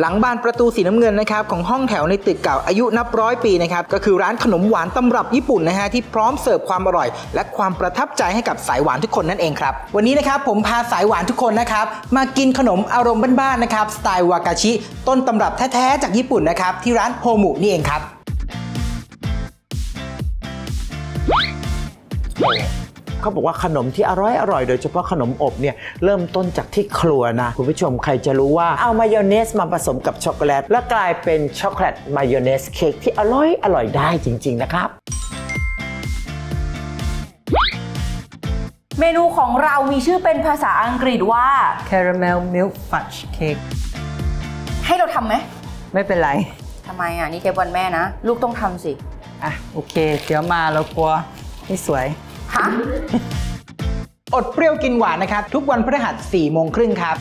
หลังบานประตูสีน้ำเงินนะครับของห้องแถวในตึกเก่าอายุนับร้อยปีนะครับก็คือร้านขนมหวานตำรับญี่ปุ่นนะฮะที่พร้อมเสิร์ฟความอร่อย และความประทับใจให้กับสายหวานทุกคนนั่นเองครับวันนี้นะครับผมพาสายหวานทุกคนนะครับมากินขนมอารมณ์บ้านๆนะครับสไตล์วากาชิต้นตำรับแท้ๆจากญี่ปุ่นนะครับที่ร้านโฮมุนี่เองครับ เขาบอกว่าขนมที่อร่อยอร่อยโดยเฉพาะขนมอบเนี่ยเริ่มต้นจากที่ครัวนะ คุณผู้ชมใครจะรู้ว่าเอามายองเนสมาผสมกับช็อกโกแลต แล้วกลายเป็นช็อกโกแลตมายองเนสเค้กที่อร่อยอร่อยได้จริง ๆ นะครับเมนูของเรามีชื่อเป็นภาษาอังกฤษว่า caramel milk fudge cake ให้เราทำไหม ไม่เป็นไรทำไมอะ นี่เทปวันแม่นะ ลูกต้องทำสิ อะ โอเค เดี๋ยวมาเรากลัว ไม่สวย ฮะ อดเปรี้ยวกินหวานนะครับ ทุกวันพฤหัส4โมงครึ่งครับ